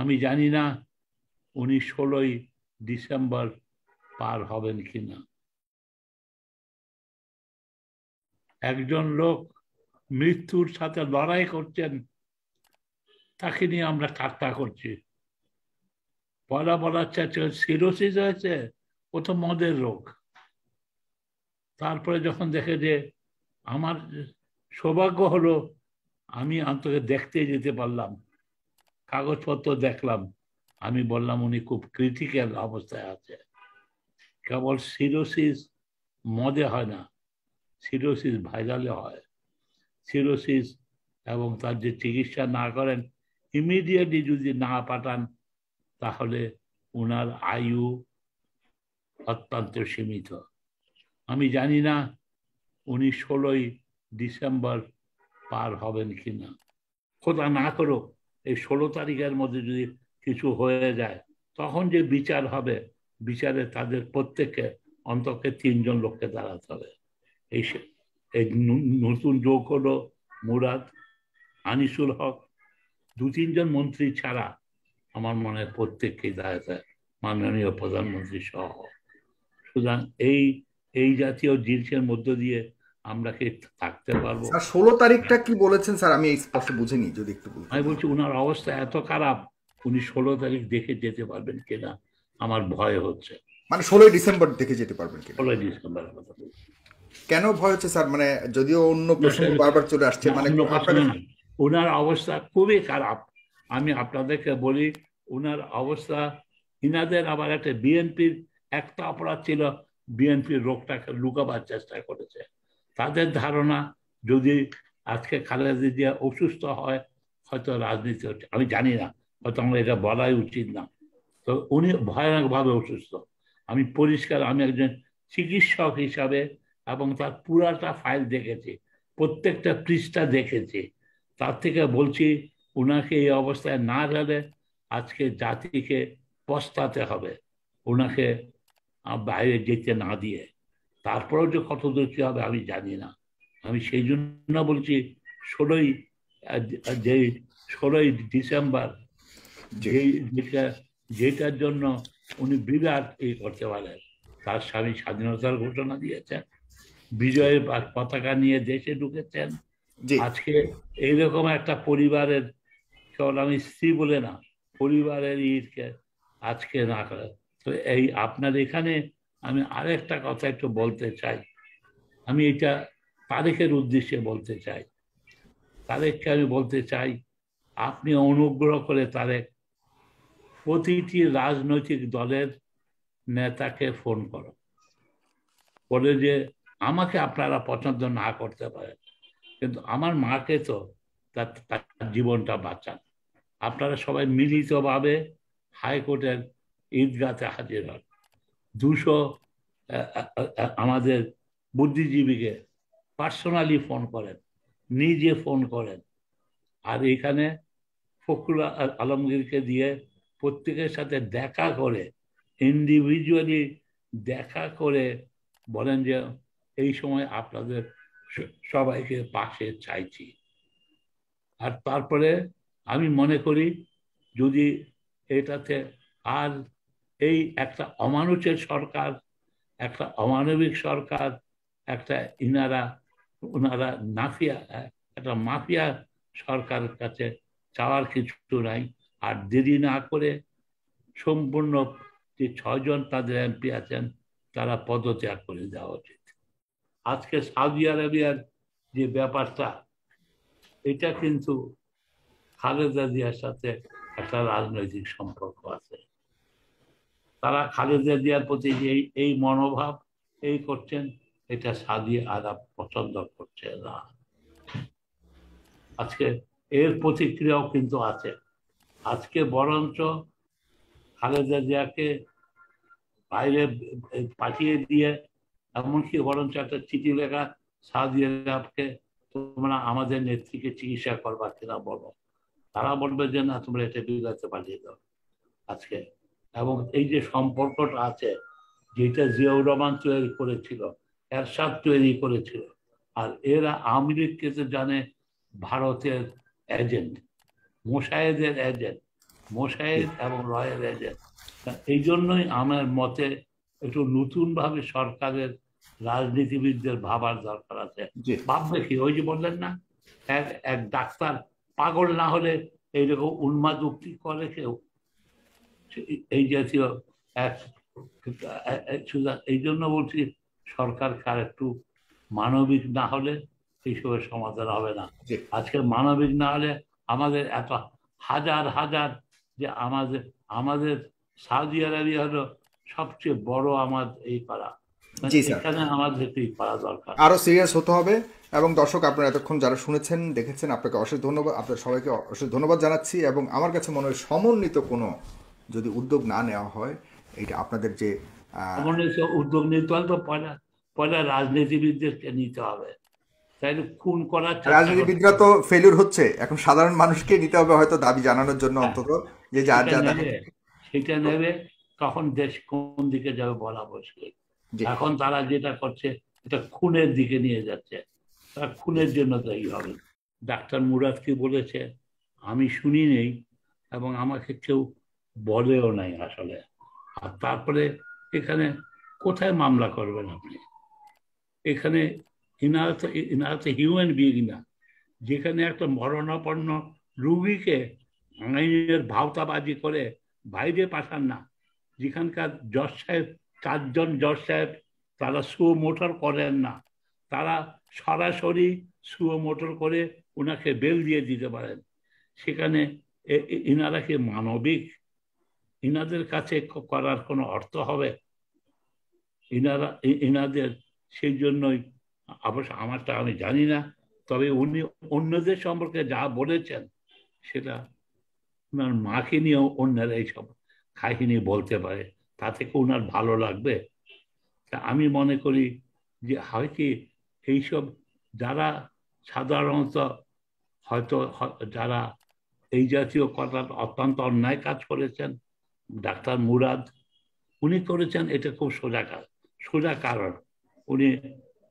আমি জানি না উনি ষোলোই ডিসেম্বর পার হবেন কিনা। একজন লোক মৃত্যুর সাথে লড়াই করছেন, তাকে নিয়ে আমরা ঠাট্টা করছি। বলা চাচ্ছে সিরোসিস হয়েছে, ও তো মদের রোগ। তারপরে যখন দেখে যে আমার সৌভাগ্য হলো, আমি অন্তকে দেখতে যেতে পারলাম। কাগজপত্র দেখলাম। আমি বললাম, উনি খুব ক্রিটিক্যাল অবস্থায় আছে। কেবল সিরোসিস মদে হয় না সিরোসিস ভাইরালে হয়। সিরোসিস এবং তার যে চিকিৎসা না করেন ইমিডিয়েটলি যদি না পাঠান, তাহলে ওনার আয়ু অত্যন্ত সীমিত। আমি জানি না উনি ষোলোই ডিসেম্বর পার হবেন কিনা। খোদা না করো এই ষোলো তারিখের মধ্যে যদি কিছু হয়ে যায়, তখন যে বিচার হবে, বিচারে তাদের প্রত্যেককে অন্তকে তিনজন লোককে দাঁড়াতে হবে। এই এই নতুন যোগ হলো মুরাদ, আনিসুল হক, দু তিনজন মন্ত্রী ছাড়া আমার মনে হয় প্রত্যেককেই দাঁড়াতে মাননীয় প্রধানমন্ত্রী সহ। সুতরাং এই এই জাতীয় জিনিসের মধ্য দিয়ে আমরা কি থাকতে পারব? ষোলো তারিখটা কি বলেছেন? স্যার আমি স্পষ্ট বুঝিনি যদি একটু আমি বলছি ওনার অবস্থা এত খারাপ উনি ষোলো তারিখ দেখে যেতে পারবেন কিনা? আমার ভয় হচ্ছে। মানে ষোলোই ডিসেম্বর দেখে যেতে পারবেন কিনা? ষোলোই কথা বলছি। কেন ভয় হচ্ছে স্যার? মানে যদিও অন্য প্রসঙ্গ বারবার চলে আসছে মানে। ওনার অবস্থা খুবই খারাপ। আমি আপনাদেরকে বলি ওনার অবস্থা ইনাদের আবার একটা বিএনপির একটা অপরাধ ছিল বিএনপির রোগটাকে লুকাবার চেষ্টা করেছে। তাদের ধারণা যদি আজকে খালেদা জিয়া অসুস্থ হয়, হয়তো রাজনীতি হচ্ছে। আমি জানি না, হয়তো আমার এটা বলাই উচিত না। তো উনি ভয়ানকভাবে অসুস্থ। আমি পরিষ্কার, আমি একজন চিকিৎসক হিসাবে এবং তার পুরাটা ফাইল দেখেছি, প্রত্যেকটা পৃষ্ঠা দেখেছি। তার থেকে বলছি ওনাকে এই অবস্থায় না গেলে আজকে জাতিকে পস্তাতে হবে। ওনাকে বাইরে যেতে না দিয়ে। তারপরেও যে কত দূর কি হবে আমি জানি না। আমি সেই জন্য বলছি ষোলোই যে ষোলোই ডিসেম্বর যেই যেটা যেটার জন্য উনি বিরাট এই করতে পারেন। তার স্বামী স্বাধীনতার ঘোষণা দিয়েছেন বিজয়ের পতাকা নিয়ে দেশে ঢুকেছেন। আজকে এইরকম একটা পরিবারের কেবল আমি স্ত্রী বলে না পরিবারের ঈদকে আজকে না করে। তো এই আপনার এখানে আমি আরেকটা কথা একটু বলতে চাই। আমি এটা তারেকের উদ্দেশ্যে বলতে চাই। তারেককে আমি বলতে চাই, আপনি অনুগ্রহ করে তারেক প্রতিটি রাজনৈতিক দলের নেতাকে ফোন করো। বলে যে, আমাকে আপনারা পছন্দ না করতে পারেন, কিন্তু আমার মাকে তো তার তার জীবনটা বাঁচান। আপনারা সবাই মিলিতভাবে হাইকোর্টের ঈদগাতে হাজির হন। দুশো আমাদের বুদ্ধিজীবীকে পার্সোনালি ফোন করেন, নিজে ফোন করেন। আর এখানে ফখরুল আলমগীরকে দিয়ে প্রত্যেকের সাথে দেখা করে ইন্ডিভিজুয়ালি দেখা করে বলেন যে, এই সময় আপনাদের সবাইকে পাশে চাইছি। আর তারপরে আমি মনে করি, যদি এটাতে আর এই একটা অমানুষের সরকার, একটা অমানবিক সরকার, একটা ইনারা ওনারা নাফিয়া, একটা মাফিয়া সরকারের কাছে চাওয়ার কিছু নাই। আর দেরি না করে সম্পূর্ণ যে ছয়জন তাদের এমপি আছেন, তারা পদত্যাগ করে দেওয়া উচিত। আজকে সৌদি আরবিয়ার যে ব্যাপারটা, এটা কিন্তু খালেদা জিয়ার সাথে একটা রাজনৈতিক সম্পর্ক আছে। তারা খালেদা জিয়ার প্রতি যে এই- মনোভাব, এই করছেন, এটা সাদি আরব পছন্দ করছে না। আজকে এর প্রতিক্রিয়াও কিন্তু আছে। আজকে বরঞ্চ খালেদা জিয়াকে বাইরে পাঠিয়ে দিয়ে, এমনকি বরঞ্চ একটা চিঠি লেখা আরবকে তোমরা আমাদের নেত্রীকে চিকিৎসা করবা কিনা বলো। তারা বলবে যে, না, তোমরা এটা বিদাতে পাঠিয়ে দাও আজকে। এবং এই যে সম্পর্কটা আছে যেটা জিয়াউর রহমান তৈরি করেছিল এরশাদ তৈরি করেছিল আর এরা আওয়ামী লীগকে তো জানে ভারতের এজেন্ট মোশায়েদের এজেন্ট মোশায়েদ এবং রয়্যাল এজেন্ট এই জন্যই আমার মতে একটু নতুনভাবে সরকারের রাজনীতিবিদদের ভাবার দরকার আছে। ভাববে কি? ওই যে বললেন না এক এক ডাক্তার পাগল না হলে এইরকম উন্মাদ উক্তি করে কেউ? এই জাতীয় এক এই জন্য বলছি সরকার কার একটু মানবিক না হলে এইসবের সমাধান হবে না। আজকে মানবিক না হলে আমাদের এত হাজার হাজার যে আমাদের আমাদের সৌদি আরবিয়া হলো সবচেয়ে বড় আমার এই পাড়া। এখানে আমাদের এই পাড়া দরকার। আরও সিরিয়াস হতে হবে এবং দর্শক আপনারা এতক্ষণ যারা শুনেছেন দেখেছেন আপনাকে অশেষ ধন্যবাদ। আপনার সবাইকে অশেষ ধন্যবাদ জানাচ্ছি এবং আমার কাছে মনে হয় সমন্বিত কোনো যদি উদ্যোগ না নেওয়া হয় এটা আপনাদের যে উদ্যোগ নিতে হলে তো পয়লা পয়লা রাজনীতিবিদদেরকে নিতে হবে। তাইলে খুন করার রাজনীতিবিদরা তো ফেলিউর হচ্ছে। এখন সাধারণ মানুষকে নিতে হবে হয়তো দাবি জানানোর জন্য হ্যাঁ। অন্তত যে যার যা সেটা নেবে তখন দেশ কোন দিকে যাবে বলা মুশকিল। এখন তারা যেটা করছে এটা খুনের দিকে নিয়ে যাচ্ছে। তারা খুনের জন্য দায়ী হবে। ডাক্তার মুরাদ কি বলেছে? আমি শুনি নেই এবং আমাকে কেউ বলেও নাই আসলে। আর তারপরে এখানে কোথায় মামলা করবেন আপনি? এখানে ইনারা তো তো হিউম্যান বিং না। যেখানে একটা মরণাপন্ন রুগীকে আইনের ভাওতাবাজি করে বাইরে পাঠান না। যেখানকার জজ সাহেব, চারজন জজ সাহেব, তারা সুও মোটর করেন না। তারা সরাসরি সুও মোটর করে ওনাকে বেল দিয়ে দিতে পারেন। সেখানে এ- এ- কি মানবিক? ইনাদের কাছে করার কোনো অর্থ হবে? ইনারা ইনাদের সেই জন্যই অবশ্য আমারটা আমি জানি না, তবে উনি অন্যদের সম্পর্কে যা বলেছেন, সেটা ওনার মাকে নিয়েও অন্যরা এইসব কাহিনী বলতে পারে। তাতে কি ওনার ভালো লাগবে? তা আমি মনে করি যে হয় কি এইসব যারা সাধারণত হয়তো যারা এই জাতীয় কথা অত্যন্ত অন্যায় কাজ করেছেন ডাক্তার মুরাদ, উনি করেছেন এটা খুব সোজা কাজ। সোজা কারণ, উনি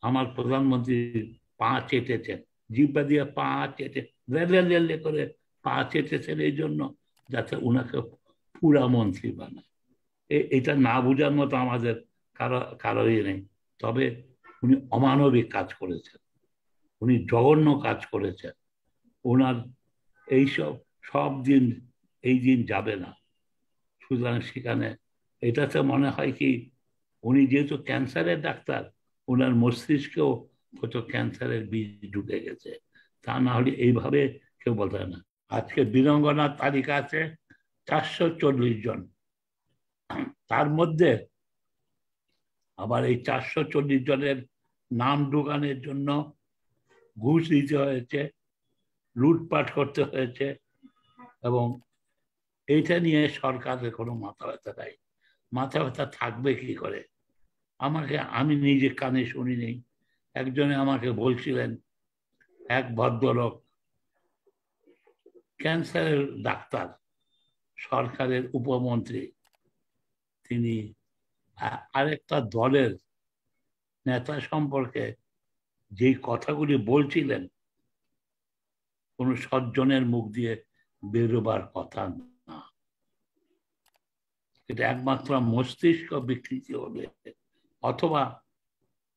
আমার প্রধানমন্ত্রী পা চেটেছেন, জিব্বা দিয়ে পা চেটে রেলে করে পা চেটেছেন এই জন্য যাতে উনাকে পুরা মন্ত্রী বানায়। এটা না বোঝার মতো আমাদের কারও কারোই নেই। তবে উনি অমানবিক কাজ করেছেন। উনি জঘন্য কাজ করেছেন। ওনার এইসব, সব দিন, এই দিন যাবে না। সুতরাং সেখানে এটাতে মনে হয় কি, উনি যেহেতু ক্যান্সারের ডাক্তার ওনার মস্তিষ্কেও হয়তো ক্যান্সারের বীজ ঢুকে গেছে। তা না হলে এইভাবে কেউ বলতে না। আজকে বীরঙ্গনার তালিকা আছে চারশো চল্লিশ জন। তার মধ্যে আবার এই চারশো চল্লিশ জনের নাম ঢোকানোর জন্য ঘুষ দিতে হয়েছে, লুটপাট করতে হয়েছে এবং এইটা নিয়ে সরকারের কোনো মাথা ব্যথা নাই। মাথা ব্যথা থাকবে কি করে? আমাকে, আমি নিজে কানে শুনি নেই একজনে আমাকে বলছিলেন, এক ভদ্রলোক, ক্যান্সারের ডাক্তার, সরকারের উপমন্ত্রী। তিনি আরেকটা দলের নেতা সম্পর্কে যেই কথাগুলি বলছিলেন, কোন সজ্জনের মুখ দিয়ে বেরোবার কথা না এটা একমাত্র মস্তিষ্ক বিকৃতি হবে। অথবা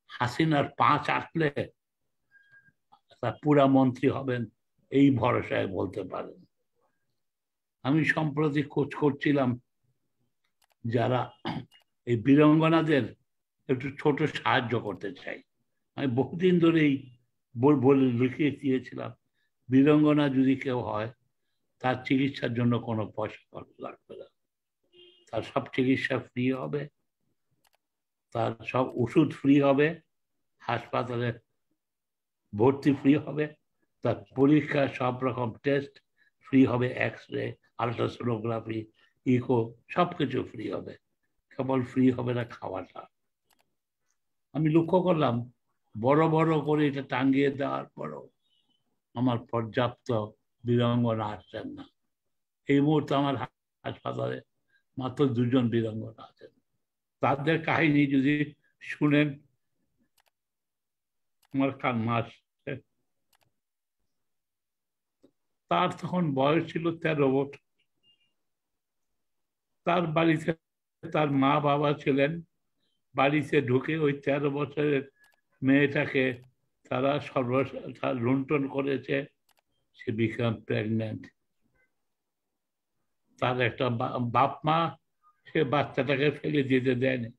হাসিনার পা চাটলে তার পুরা মন্ত্রী হবেন এই ভরসায় বলতে পারেন। আমি সম্প্রতি খোঁজ করছিলাম যারা এই বীরঙ্গনাদের একটু ছোট সাহায্য করতে চাই। আমি বহুদিন ধরেই বল, বলে লিখে দিয়েছিলাম, বীরঙ্গনা যদি কেউ হয়, তার চিকিৎসার জন্য কোনো পয়সা খরচ লাগবে না। তার সব চিকিৎসা ফ্রি হবে, তার সব ওষুধ ফ্রি হবে, হাসপাতালে ভর্তি ফ্রি হবে, তার পরীক্ষা সব রকম টেস্ট ফ্রি হবে এক্স রে আলট্রাসোনোগ্রাফি ইকো সব কিছু ফ্রি হবে। কেবল ফ্রি হবে না খাওয়াটা। আমি লক্ষ্য করলাম, বড় বড় করে এটা টাঙ্গিয়ে দেওয়ার পরও আমার পর্যাপ্ত বীরাঙ্গনা আসছেন না। এই মুহূর্তে আমার হাসপাতালে মাত্র দুজন বীরাঙ্গনা আছেন। তাদের কাহিনী যদি শুনেন, আমার কান্না আসছে তার তখন বয়স ছিল তেরো বছর। তার বাড়িতে তার মা বাবা ছিলেন। বাড়িতে ঢুকে ওই তেরো বছরের মেয়েটাকে তারা সর্ব লুণ্ঠন করেছে। সে বিকাম প্রেগনেন্ট তার একটা বাপ মা সে বাচ্চাটাকে ফেলে দিতে দেয়নি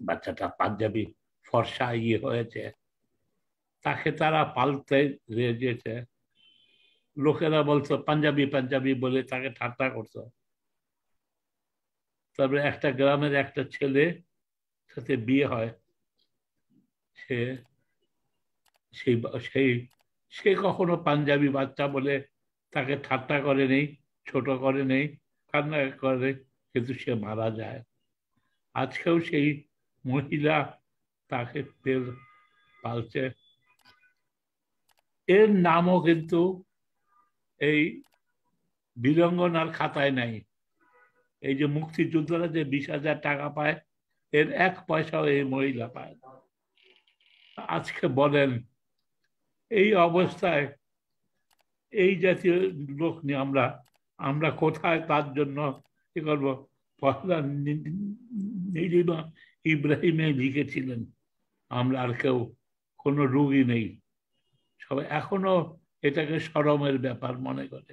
বাচ্চাটা পাঞ্জাবি, ফর্সা ইয়ে হয়েছে। তাকে তারা পালতে রেজেছে লোকেরা বলতো পাঞ্জাবি পাঞ্জাবি বলে তাকে ঠাট্টা করতো তারপরে একটা গ্রামের একটা ছেলে সাথে বিয়ে হয়। সে, সেই সেই, সে কখনো পাঞ্জাবি বাচ্চা বলে তাকে ঠাট্টা করে নেই, ছোট করে নেই, কান্না করে, কিন্তু সে মারা যায়। আজকেও সেই মহিলা তাকে তেল পালছে। এর নামও কিন্তু এই বীরঙ্গনার খাতায় নাই। এই যে মুক্তিযোদ্ধারা যে বিশ হাজার টাকা পায়, এর এক পয়সাও এই মহিলা পায় আজকে বলেন, এই অবস্থায় এই জাতীয় লোক নিয়ে আমরা আমরা কোথায় তার জন্য কি করব? পয়লা নীলিমা ইব্রাহিমে লিখেছিলেন আমরা আর কেউ, কোনো রুগী নেই। সবাই এখনও এটাকে সরমের ব্যাপার মনে করে।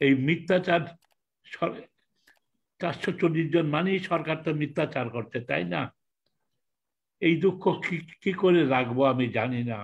এই মিথ্যাচার চারশো চল্লিশ জন মানেই সরকার তো মিথ্যাচার করছে, তাই না? এই দুঃখ কি কি করে রাখব আমি জানি না।